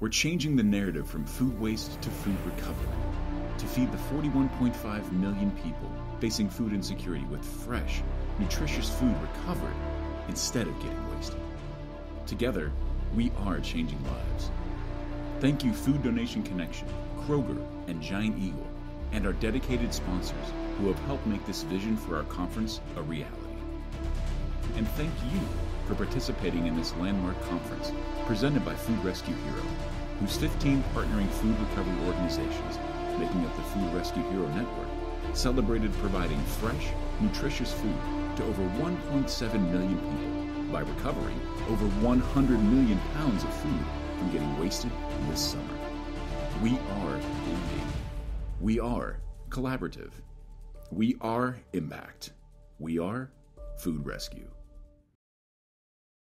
We're changing the narrative from food waste to food recovery to feed the 41.5 million people facing food insecurity with fresh, nutritious food recovered instead of getting wasted. Together, we are changing lives. Thank you, Food Donation Connection, Kroger, and Giant Eagle, and our dedicated sponsors who have helped make this vision for our conference a reality. And thank you for participating in this landmark conference presented by Food Rescue Hero, whose 15 partnering food recovery organizations, making up the Food Rescue Hero Network, celebrated providing fresh, nutritious food to over 1.7 million people by recovering over 100 million pounds of food from getting wasted this summer. We are leading. We are collaborative. We are impact. We are food rescue.